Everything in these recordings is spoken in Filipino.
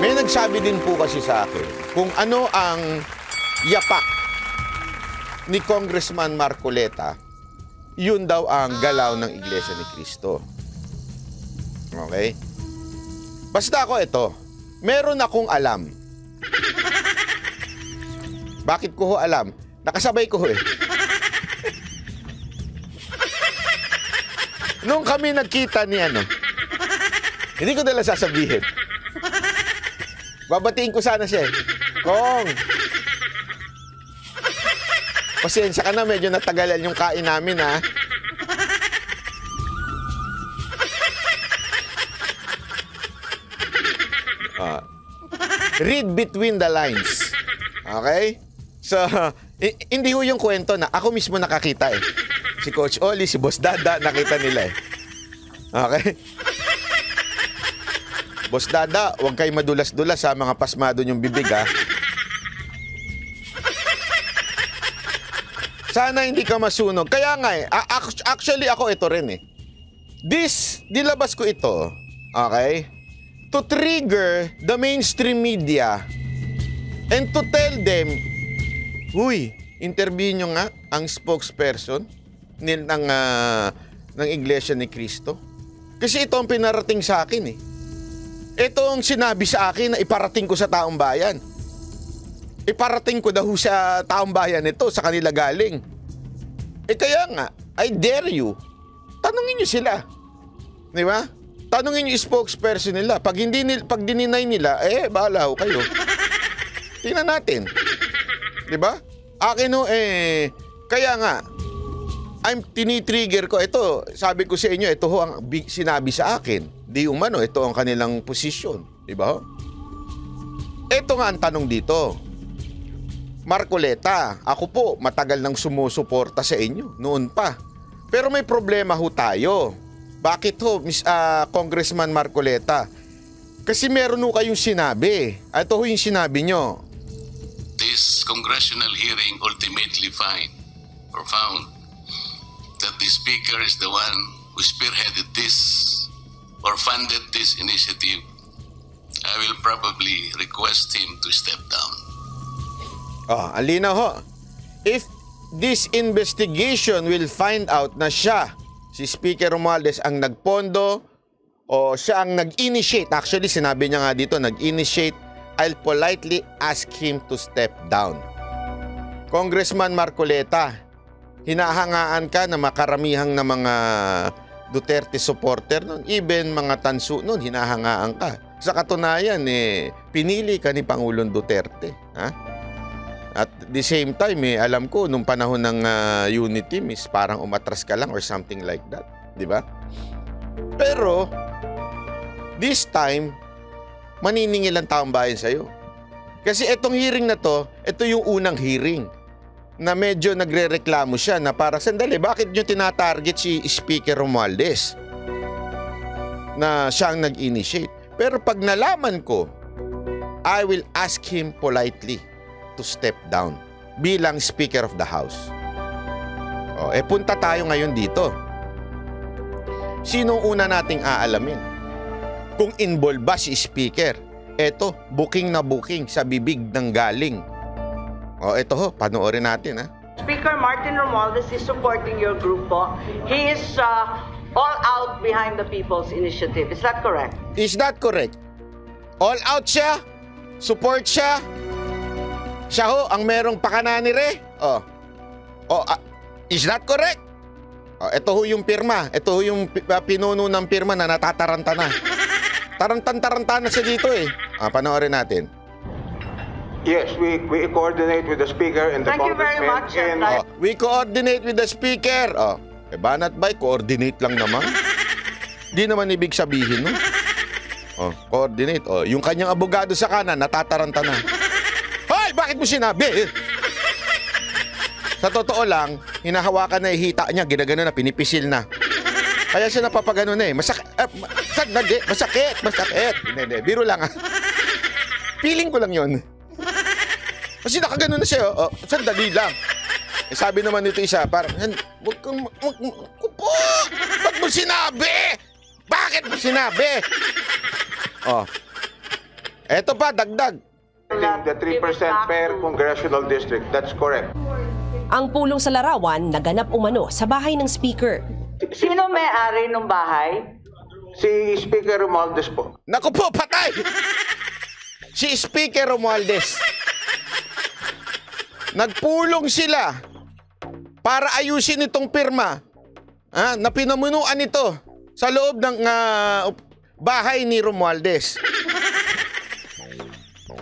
May nagsabi din po kasi sa akin kung ano ang yapak ni Congressman Marcoleta, yun daw ang galaw ng Iglesia ni Cristo. Okay? Basta ako ito, meron akong alam. Bakit ko ho alam? Nakasabay ko eh. Nung kami nagkita ni ano, hindi ko dala sasabihin. Babatiin ko sana siya eh. Kong! Pasensya ka na, medyo natagalan yung kain namin ha. Ah. read between the lines. Okay? So, hindi ho yung kwento na ako mismo nakakita eh. Si Coach Oli, si Boss Dada, nakita nila eh. Okay? Boss Dada, huwag kayo madulas-dulas sa mga pasmado yung bibig ha. Sana hindi ka masunog. Kaya nga eh, actually ako ito rin eh. This, nilabas ko ito, okay? To trigger the mainstream media and to tell them, Huy, interview nyo nga ang spokesperson nil, ng, ah, ng Iglesia ni Cristo. Kasi ito ang pinarating sa akin eh. Ito sinabi sa akin na iparating ko sa taong bayan. Iparating ko daw sa taong bayan ito, sa kanila galing. Eh kaya nga, I dare you, tanungin nyo sila. Di ba? Tanungin yung spokesperson nila. Pag, hindi, nil- pag dininay nila, eh, bahala ho kayo. Tingnan natin. Di ba? Akin ho, eh, kaya nga, I'm tinitrigger ko. Ito, sabi ko sa inyo, ito ho ang sinabi sa akin. Di umano, ito ang kanilang posisyon. Di ba? Ito nga ang tanong dito. Marcoleta, ako po matagal nang sumusuporta sa inyo, noon pa. Pero may problema ho tayo. Bakit ho, Miss ah, Congressman Marcoleta? Kasi meron ho kayong sinabi. Ito ho yung sinabi nyo. This congressional hearing ultimately find or found that the speaker is the one who spearheaded this or funded this initiative. I will probably request him to step down. Oh, alina ho. If this investigation will find out na siya, si Speaker Romualdez ang nagpondo o siya ang nag-initiate, actually sinabi niya nga dito, nag-initiate, I'll politely ask him to step down. Congressman Marcoleta, hinahangaan ka na makaramihang na mga Duterte supporter nun, even mga tansu nun, hinahangaan ka. Sa katunayan, eh, pinili ka ni Pangulong Duterte. Ha? At the same time, eh, alam ko, nung panahon ng ah, Unity, miss, parang umatras ka lang or something like that. Di ba? Pero, this time, maniningil ang taong bayan sa'yo. Kasi itong hearing na to, ito yung unang hearing na medyo nagre-reklamo siya na para, sandali, bakit nyo tinatarget si Speaker Romualdez? Na siya ang nag-initiate. Pero pag nalaman ko, I will ask him politely to step down bilang Speaker of the House. O, eh punta tayo ngayon dito. Sino ang una nating aalamin? Kung involved ba si Speaker? Eto, booking na booking sa bibig ng galing. O, eto ho, panoorin natin ha. Speaker Martin Romualdez is supporting your group po. He is uh, all out behind the People's Initiative. Is that correct? Is that correct? All out siya? Support siya? Siya ho, ang merong pakanani re? Oh. Oh, ah, is that correct? Oh, ito ho yung pirma. Ito ho yung ah, pinuno ng pirma na natataranta na. Tarantan-taranta na siya dito eh. Ah, panoorin natin. Yes, we, we coordinate with the speaker and the Thank you very congressman. much, and. Oh, we coordinate with the speaker. Oh, eh banat ba? Coordinate lang naman. Di naman ibig sabihin, no? Oh, coordinate. Oh, yung kanyang abogado sa kanan, natataranta na. Hoy, bakit mo sinabi? Sa totoo lang, hinahawakan na ihita niya, ginagano na, pinipisil na. Kaya siya napapagano na eh. Masak eh, ma- sandali, masakit, masakit. Hindi, hindi, biro lang ah. Feeling ko lang yon. Kasi nakagano na siya, oh, sandali lang. Eh, sabi naman nito isa, parang, "Han, wag kang, wag, wag, po, ba't mo sinabi? Bakit mo sinabi? Oh. Eto pa, dagdag. The 3% per congressional district. That's correct. Ang pulong sa larawan naganap umano sa bahay ng speaker. Sino may-ari ng bahay? Si Speaker Romualdez po. Naku po, patay! si Speaker Romualdez. Nagpulong sila para ayusin itong pirma ah, na pinamunuan nito sa loob ng up- bahay ni Romualdez.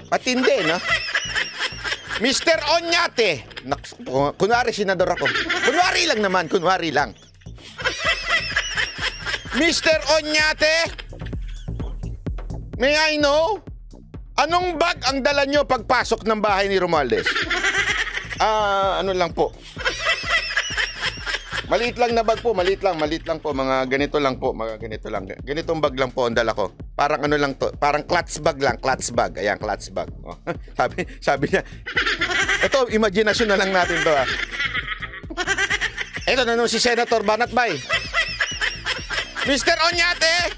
Patindi, no? Mr. Onyate. Naks, kunwari, senador ako. Kunwari lang naman, kunwari lang. Mr. Onyate, may I know? Anong bag ang dala nyo pagpasok ng bahay ni Romualdez? Ah, ano lang po. Maliit lang na bag po, maliit lang, maliit lang po, mga ganito lang po, mga ganito lang. Ganitong bag lang po ang dala ko. Parang ano lang to, parang clutch bag lang, clutch bag. Ayan, clutch bag. Oh. sabi, sabi niya, ito, imagination na lang natin to ah. Ito na nung si Senator Banatbay. Mr. Onyate,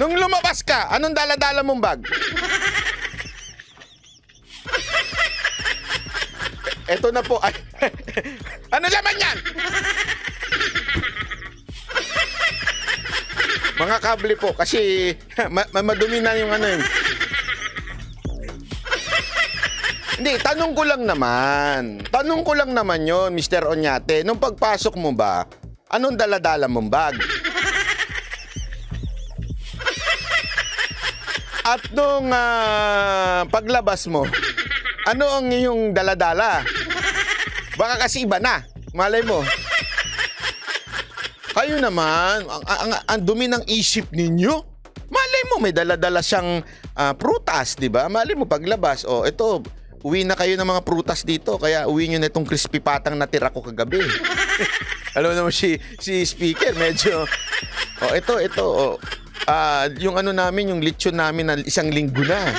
nung lumabas ka, anong dala-dala mong bag? Ito na po. Ay, ano laman yan? Mga kable po kasi ma- ma- madumi na yung ano yun. Hindi, tanong ko lang naman. Tanong ko lang naman yon, Mr. Onyate. Nung pagpasok mo ba, anong dala-dala mong bag? At nung ah, paglabas mo, ano ang iyong daladala? Baka kasi iba na. Malay mo. Kayo naman, ang, ang, ang dumi ng isip ninyo. Malay mo, may daladala siyang ah, prutas, di ba? Malay mo, paglabas, oh, ito, uwi na kayo ng mga prutas dito, kaya uwi nyo na itong crispy patang natira ko kagabi. Alam naman si, si speaker, medyo, oh, ito, ito, oh, ah, yung ano namin, yung lechon namin na isang linggo na.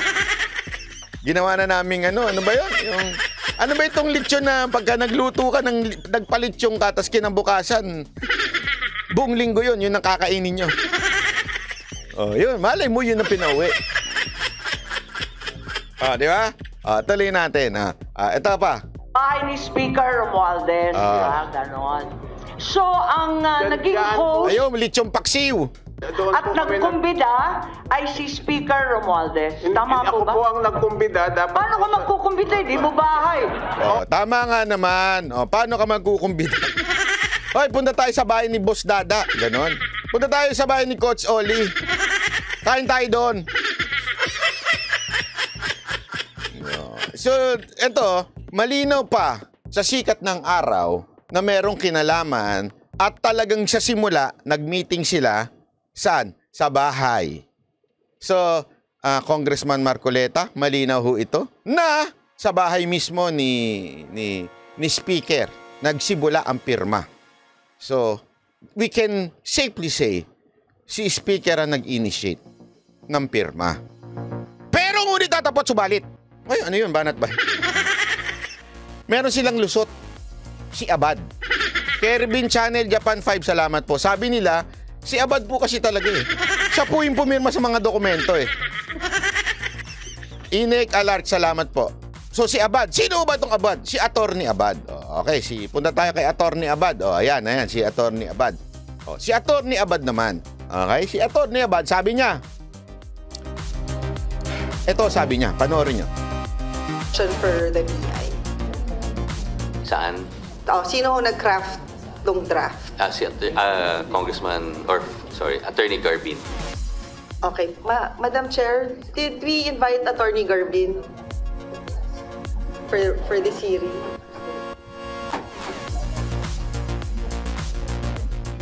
Ginawa na namin ano, ano ba yun? Yung, ano ba itong lechon na pagka nagluto ka, ng, nagpalitsyon ka, tapos kinabukasan, buong linggo yun, yun ang kakainin nyo. Oh, yun, malay mo yun ang pinauwi. Ah, di ba? Ah, tuloy natin. Ah, ah ito pa. Bahay ni Speaker Romualdez. Ah. Ah. ganon. So, ang uh, naging host Ayun, lechong paksiw. Doon at nagkumbida ay si Speaker Romualdez. Tama Ako po ba? po ang nagkumbida. Dapat Paano ka magkukumbida? Di mo bahay. Oh, tama nga naman. Oh, paano ka magkukumbida? Hoy, punta tayo sa bahay ni Boss Dada. Ganon. Punta tayo sa bahay ni Coach Oli. Kain tayo doon. So, eto, malinaw pa sa sikat ng araw na merong kinalaman at talagang sa simula, nag-meeting sila saan? Sa bahay. So, ah, Congressman Marcoleta, malinaw ho ito, na sa bahay mismo ni, ni, ni Speaker, nagsibula ang pirma. So, we can safely say, si Speaker ang nag-initiate ng pirma. Pero ngunit tatapot subalit. Ay, ano yun, banat ba? Meron silang lusot. Si Abad. Kerbin Channel Japan 5, salamat po. Sabi nila, si Abad po kasi talaga eh. Siya po yung pumirma sa mga dokumento eh. Inek Alart, salamat po. So si Abad, sino ba itong Abad? Si Attorney Abad. Oh, okay, si punta tayo kay Attorney Abad. Oh, ayan, ayan, si Attorney Abad. Oh, si Attorney Abad naman. Okay, si Attorney Abad, sabi niya. Ito sabi niya, panoorin niyo. question for the BI. Saan? Oh, sino ho nag-craft tong draft? Ah, si ah, Congressman, or sorry, Attorney Garbin. Okay. Ma Madam Chair, did we invite Attorney Garbin for, for this hearing?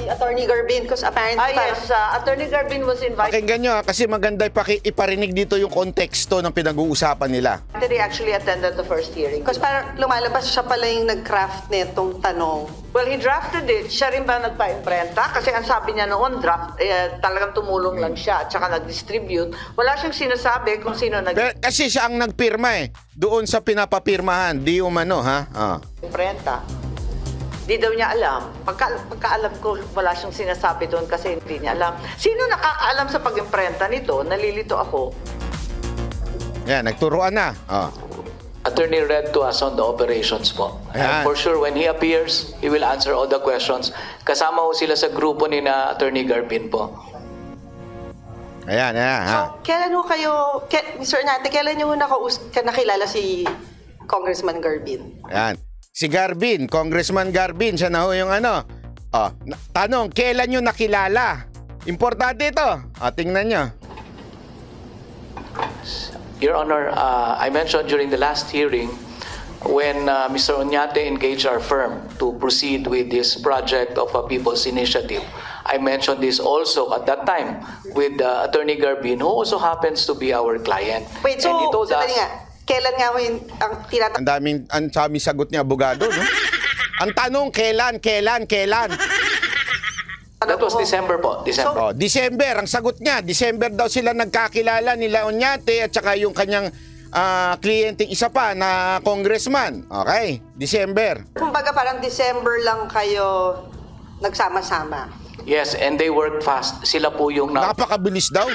Si Attorney Garbin, because apparently Ah, yes. uh, Attorney Garbin was invited. Pakinggan niyo ha, kasi maganda ipaki- iparinig dito yung konteksto ng pinag-uusapan nila. He actually attended the first hearing. Because parang lumalabas siya pala yung nag-craft netong tanong. Well, he drafted it. Siya rin ba nagpa-imprenta? Kasi ang sabi niya noon, draft, eh, talagang tumulong lang siya at saka nag-distribute. Wala siyang sinasabi kung sino Pero, kasi siya ang nagpirma eh. Doon sa pinapapirmahan, di umano ha. Ah. nag-imprenta. Di daw niya alam. Pagka, pagkaalam ko, wala siyang sinasabi doon kasi hindi niya alam. Sino nakakaalam sa pag-imprenta nito? Nalilito ako. Yan, nagturuan na. Oh. Attorney read to us on the operations po. Ayan. And for sure, when he appears, he will answer all the questions. Kasama ho sila sa grupo ni na Attorney Garpin po. Ayan, ayan. Ha? So, kailan ho kayo, ke, Mr. Nate, kailan niyo ho nakaus, ka nakilala si Congressman Garbin? Ayan. Si Garbin, Congressman Garbin, siya na ho yung ano. Oh, na- tanong, kailan nyo nakilala? Importante ito. Oh, tingnan nyo. Your Honor, uh, I mentioned during the last hearing when uh, Mr. Oñate engaged our firm to proceed with this project of a People's Initiative. I mentioned this also at that time with uh, Attorney Garbin, who also happens to be our client. Wait, so, And he told us- nga, kailan nga ho yung, ang tinatanong Ang daming, ang sami sagot ni abogado, no? Ang tanong, kailan, kailan, kailan? That was December po, December. Oh, December, ang sagot niya. December daw sila nagkakilala nila Oñate at saka yung kanyang ah, kliyenteng isa pa na congressman. Okay, December. Kumbaga parang December lang kayo nagsama-sama. Yes, and they work fast. Sila po yung na Napakabilis daw.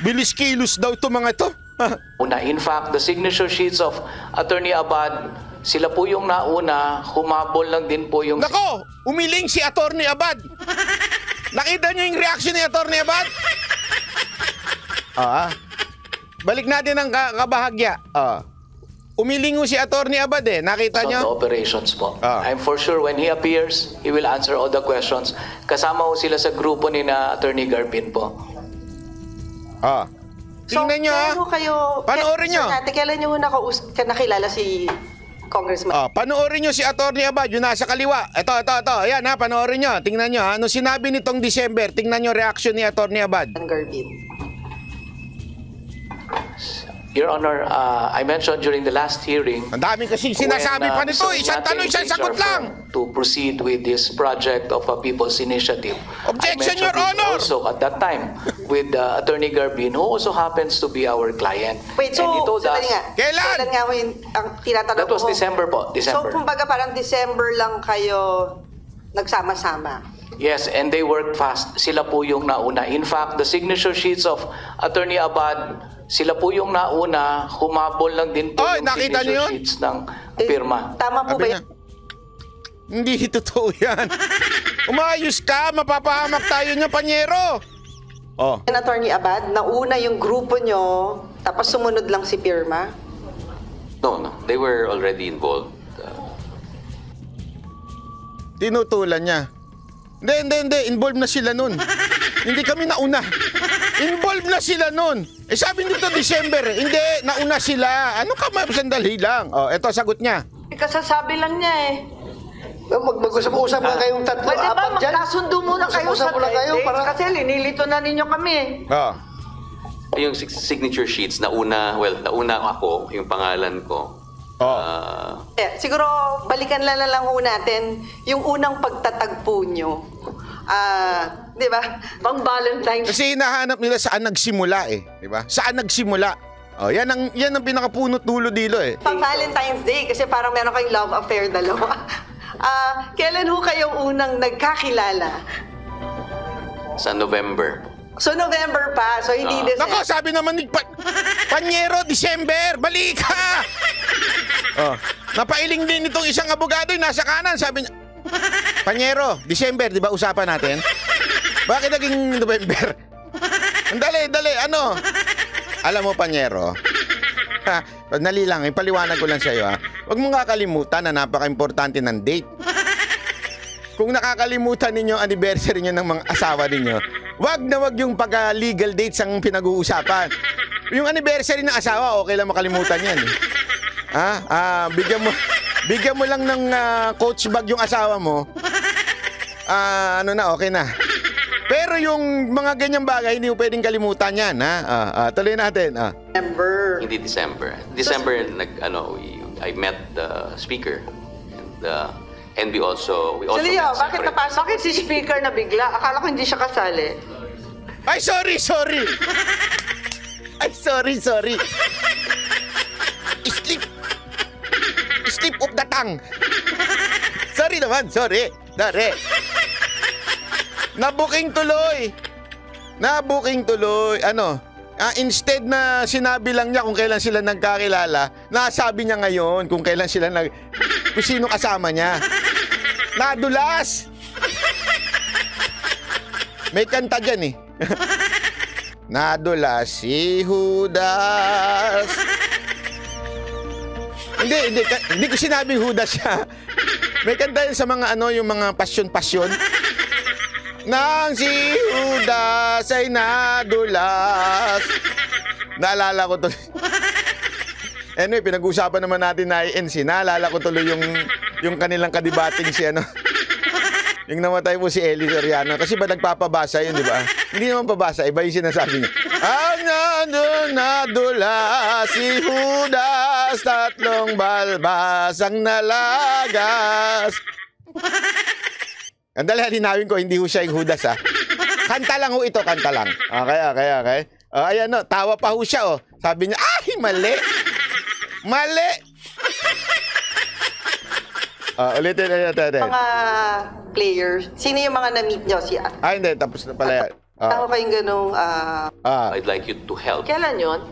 Bilis kilos daw ito mga ito. una. In fact, the signature sheets of Attorney Abad, sila po yung nauna, humabol lang din po yung... Nako, umiling si Attorney Abad. Nakita niyo yung reaction ni Attorney Abad? Ah. Balik natin ang ka- kabahagya. Ah. Umiling ho si Attorney Abad eh. Nakita on the niyo? operations po. Ah. I'm for sure when he appears, he will answer all the questions. Kasama ho sila sa grupo ni na Attorney Garpin po. Ah. Tingnan niyo ah. kailan ho kayo, Panoorin Sir niyo. Nate, kailan niyo ho nakaus, ka nakilala si Congressman Ah, panoorin nyo si Attorney Abad, yung nasa kaliwa. Ito, ito, ito. Ayan ha, panoorin nyo. Tingnan nyo ha. Ano sinabi nitong December, tingnan nyo reaction ni Attorney Abad. Garbin? Your Honor, uh, I mentioned during the last hearing... Ang dami kasing sinasabi when, uh, pa nito. Isang tanong, isang sagot lang. To proceed with this project of a People's Initiative. Objection, I mentioned Your this Honor. Also at that time with uh, Attorney Garbin, who also happens to be our client. Wait, so, And he told us, nga, Kailan? Kailan nga ho yung, ang tinatanong That was ko? December po, December. So, kumbaga parang December lang kayo nagsama-sama. Yes, and they work fast. Sila po yung nauna. In fact, the signature sheets of Attorney Abad, sila po yung nauna, humabol lang din po Oy, yung nakita signature niyo yun? sheets ng Eh, pirma. Tama po Sabi ba yun? Hindi totoo yan. Umayos ka, mapapahamak tayo niya, panyero. Oh, Yan, Attorney Abad, nauna yung grupo nyo, tapos sumunod lang si Pirma. No, no. They were already involved. Uh, tinutulan niya. Hindi, hindi, hindi. Involved na sila nun. hindi kami nauna. Involved na sila nun. Eh sabi nito December, eh. hindi, nauna sila. Ano ka, ma- sandali lang. Oh, eto sagot niya. Eh, Kasasabi lang niya eh. Mag mag-usap-usap na kayong tatlo, Pwede ba apat dyan? magkasundo muna kayo Usap-usap sa muna kayo dates? para... Kasi linilito na ninyo kami eh. Oh. yung sig- signature sheets, nauna, well, nauna ako, yung pangalan ko. Oh. Uh, Eh, siguro, balikan lang na lang ho natin yung unang pagtatagpo nyo. Ah, di ba? Pang Valentine's. Kasi hinahanap nila saan nagsimula eh, 'di ba? Saan nagsimula? Oh, yan ang yan ang pinakapunot dulo dilo eh. Pang Valentine's Day, kasi parang meron kayong love affair dalawa. Ah, kailan ho kayo unang nagkakilala? sa November. So, November pa. So, hindi Ah. December. Nako, sabi naman ni pa- Panyero, December, balik ka! oh, napailing din itong isang abogado yung nasa kanan, sabi niya, Panyero, December, di ba usapan natin? Bakit naging November? Dali, dali, ano? Alam mo, Panyero, ha, nali lang, ipaliwanag ko lang sa iyo, ha. Huwag mong kakalimutan na napaka-importante ng date. Kung nakakalimutan ninyo ang anniversary nyo ng mga asawa ninyo, wag na wag yung pagka-legal dates ang pinag-uusapan. Yung anniversary ng asawa, okay lang makalimutan yan. Eh. Ah, ah, bigyan mo bigyan mo lang ng ah, coach bag yung asawa mo. Ah, ano na, okay na. Pero yung mga ganyang bagay, hindi mo pwedeng kalimutan yan, ha? Ah, ah, tuloy natin. Ah. December. Hindi December. December, nag, ano, I met the speaker. And, uh, and we also, we also Sali, met oh, bakit separate. napasok? Bakit si speaker na bigla? Akala ko hindi siya kasali. Ay, sorry, sorry. Ay, sorry, sorry. Slip. Slip of the tongue. sorry naman, sorry. Sorry. Nabuking tuloy. Nabuking tuloy. Ano? Ah, instead na sinabi lang niya kung kailan sila nagkakilala, nasabi niya ngayon kung kailan sila nag... kung sino kasama niya. Nadulas! May kanta dyan eh. Nadulas si Judas. hindi, hindi, hindi ko sinabing Judas siya. May kanta yun sa mga ano, yung mga pasyon-pasyon. Nang si Judas ay nadulas. Naalala ko to. Anyway, pinag-usapan naman natin na INC. Naalala ko tuloy yung, yung kanilang kadibating si ano. Yung namatay po si Eli Soriano. Kasi ba nagpapabasa yun, di ba? Hindi naman pabasa, iba yung sinasabi niya. Ang nandun nadula si Judas, tatlong balbas ang nalagas. Andali, halinawin ko, hindi ho siya yung Judas, ha? Kanta lang ho ito, kanta lang. Okay, okay, okay. Oh, ayan, no, tawa pa ho siya, oh. Sabi niya, ay, mali. Mali. Ah, ulitin, ulitin, ulitin. Mga players, sino yung mga na-meet nyo? Si, Ah, hindi, tapos na pala yan. Tao Ah, kayong ganong, ah, ah. I'd like you to help. Kailan yon?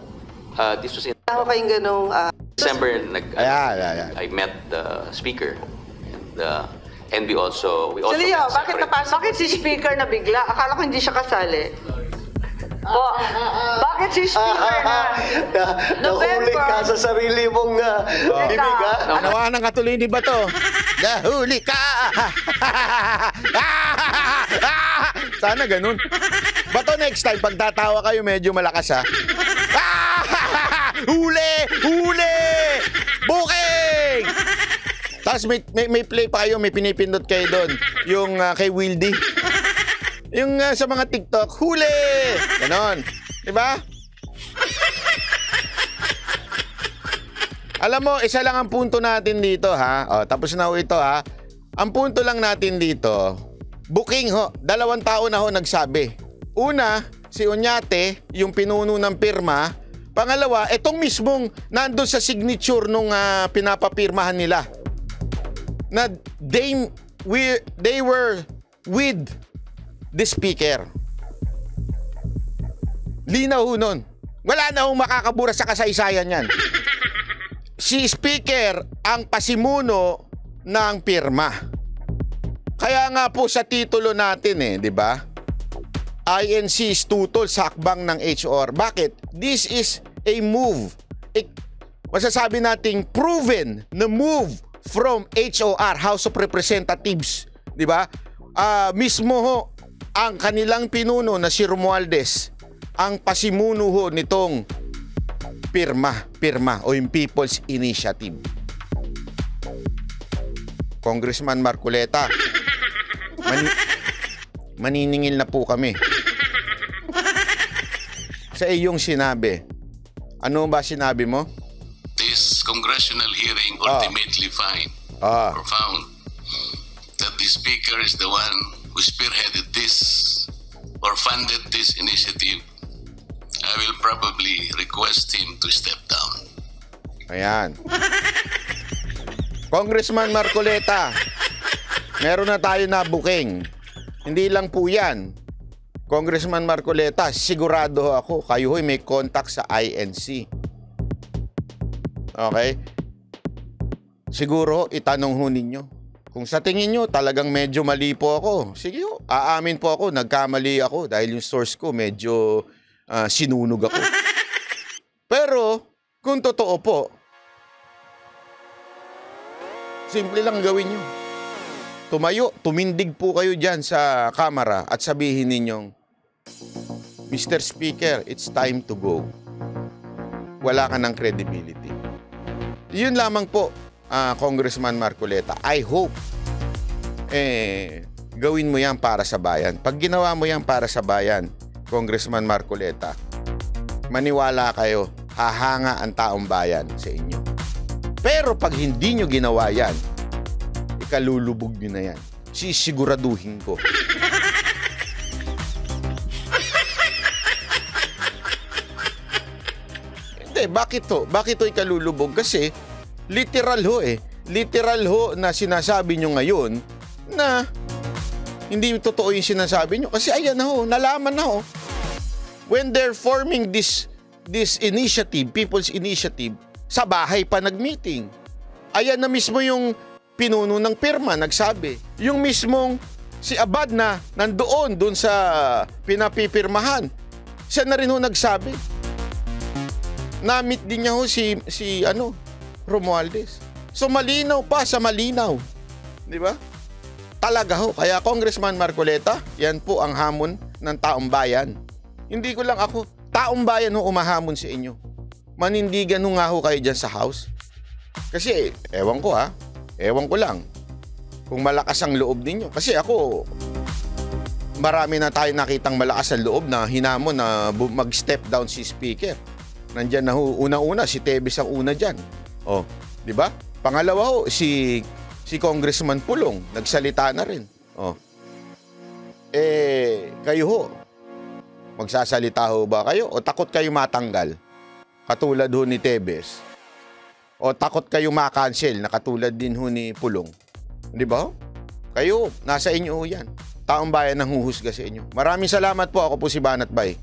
Uh, this was in tao kayong ganong, ah, December. Nag, Ayan, ayan, ayan. I met the speaker. And, uh, and we also... We also So Leo, met bakit separate- napasok? Bakit si speaker na bigla? Akala ko hindi siya kasali. Oh, bakit si speaker na? Nahuli ka sa sarili mong uh, bibig, ha? Nawa ng katuloy ni Bato. Nahuli ka! Sana ganun. Bato next time, pag tatawa kayo, medyo malakas ha. Huli! Huli! Booking! Tapos may, may, may play pa kayo, may pinipindot kayo doon. Yung ah, kay Wildy. Yung ah, sa mga TikTok, huli! Ganon. Diba? Alam mo, isa lang ang punto natin dito ha. O, tapos na ho ito ha. Ang punto lang natin dito, booking ho. Dalawang tao na ho nagsabi. Una, si Onyate, yung pinuno ng pirma. Pangalawa, itong mismong nandun sa signature nung ah, pinapapirmahan nila. Na they, we, they were with the speaker. Linaw ho nun. Wala na hong makakabura sa kasaysayan yan si speaker ang pasimuno ng pirma. Kaya nga po sa titulo natin eh, di ba? INC is tutol sa hakbang ng HR. Bakit? This is a move. A, masasabi nating proven na move from HOR, House of Representatives. Di ba? Ah, mismo ho, ang kanilang pinuno na si Romualdez, ang pasimuno ho nitong pirma, pirma o yung People's Initiative. Congressman Marculeta, mani- maniningil na po kami. Sa iyong sinabi, ano ba sinabi mo? This congressional hearing Ah. ultimately find Ah, or found that the speaker is the one who spearheaded this or funded this initiative. I will probably request him to step down. ayan. Congressman Marcoleta, meron na tayo na booking. Hindi lang po yan. Congressman Marcoleta, sigurado ako, kayo ho'y may contact sa INC. Okay? Siguro, itanong ho ninyo. Kung sa tingin nyo, talagang medyo mali po ako. Sige ho, aamin po ako, nagkamali ako dahil yung source ko medyo ah, sinunog ako. Pero, kung totoo po, simple lang gawin nyo. Tumayo, tumindig po kayo dyan sa kamera at sabihin ninyong, Mr. Speaker, it's time to go. Wala ka ng credibility. Yun lamang po, ah, Congressman Marcoleta. I hope, eh, gawin mo yan para sa bayan. Pag ginawa mo yan para sa bayan, Congressman Marcoleta, maniwala kayo, hahanga ang taong bayan sa inyo. Pero pag hindi nyo ginawa yan, ikalulubog nyo na yan. Sisiguraduhin ko. Hindi, bakit to? Bakit to ikalulubog? Kasi literal ho eh. Literal ho na sinasabi nyo ngayon na hindi totoo yung sinasabi nyo. Kasi ayan na ho, nalaman na ho. when they're forming this this initiative, people's initiative, sa bahay pa nag-meeting. Ayan na mismo yung pinuno ng pirma, nagsabi. Yung mismong si Abad na nandoon doon sa pinapipirmahan. Siya na rin ho nagsabi. Na-meet din niya ho si, si ano, Romualdez. So malinaw pa sa malinaw. Di ba? Talaga ho. Kaya Congressman Marcoleta, yan po ang hamon ng taong bayan. Hindi ko lang ako, taong bayan ho umahamon sa inyo. Manindigan ho nga ho kayo dyan sa house. Kasi, ewan ko ha, ewan ko lang. Kung malakas ang loob ninyo. Kasi ako, marami na tayo nakitang malakas ang loob na hinamon na mag-step down si speaker. Nandyan na ho, una-una, si Tebes ang una dyan. Oh, di ba? Pangalawa ho, si, si Congressman Pulong, nagsalita na rin. Oh. Eh, kayo ho, magsasalita ho ba kayo? O takot kayo matanggal? Katulad ho ni Tebes. O takot kayo makancel na katulad din ho ni Pulong. Di ba? Kayo, nasa inyo ho yan. Taong bayan ang huhusga sa inyo. Maraming salamat po. Ako po si Banat Bay.